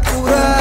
pura.